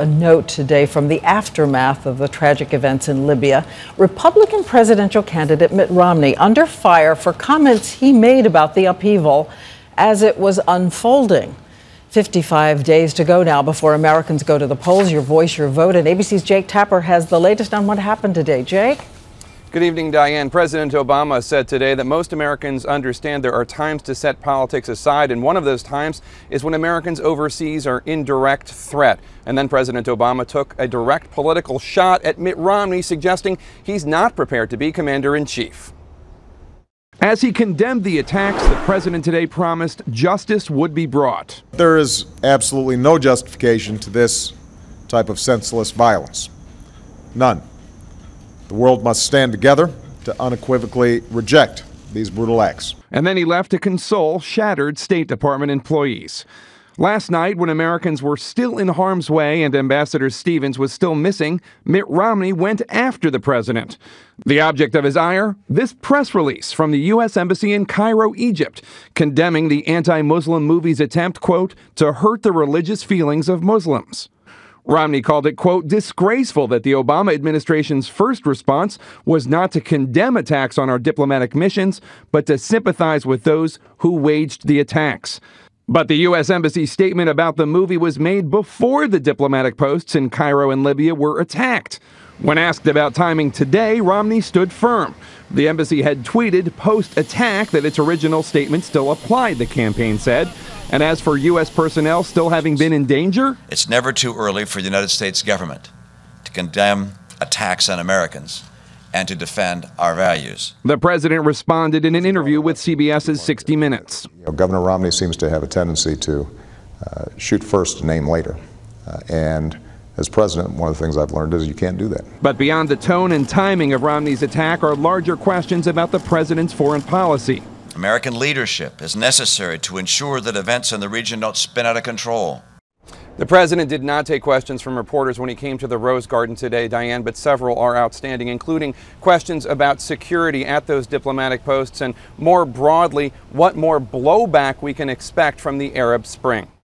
a note today from the aftermath of the tragic events in Libya. Republican presidential candidate Mitt Romney under fire for comments he made about the upheaval as it was unfolding. 55 days to go now before Americans go to the polls. Your voice, your vote. And ABC's Jake Tapper has the latest on what happened today. Jake? Good evening, Diane. President Obama said today that most Americans understand there are times to set politics aside, and one of those times is when Americans overseas are in direct threat. And then President Obama took a direct political shot at Mitt Romney, suggesting he's not prepared to be commander in chief. As he condemned the attacks, the president today promised justice would be brought. There is absolutely no justification to this type of senseless violence. None. The world must stand together to unequivocally reject these brutal acts. And then he left to console shattered State Department employees. Last night, when Americans were still in harm's way and Ambassador Stevens was still missing, Mitt Romney went after the president. The object of his ire? This press release from the U.S. Embassy in Cairo, Egypt, condemning the anti Muslim movie's attempt, quote, to hurt the religious feelings of Muslims. Romney called it, quote, disgraceful that the Obama administration's first response was not to condemn attacks on our diplomatic missions, but to sympathize with those who waged the attacks. But the U.S. Embassy statement about the movie was made before the diplomatic posts in Cairo and Libya were attacked. When asked about timing today, Romney stood firm. The embassy had tweeted post attack that its original statement still applied, the campaign said. And as for U.S. personnel still having been in danger, it's never too early for the United States government to condemn attacks on Americans and to defend our values. The president responded in an interview with CBS's 60 Minutes. You know, Governor Romney seems to have a tendency to uh, shoot first, name later. Uh, and as president, one of the things I've learned is you can't do that. But beyond the tone and timing of Romney's attack are larger questions about the president's foreign policy. American leadership is necessary to ensure that events in the region don't spin out of control. The president did not take questions from reporters when he came to the Rose Garden today, Diane, but several are outstanding, including questions about security at those diplomatic posts and more broadly, what more blowback we can expect from the Arab Spring.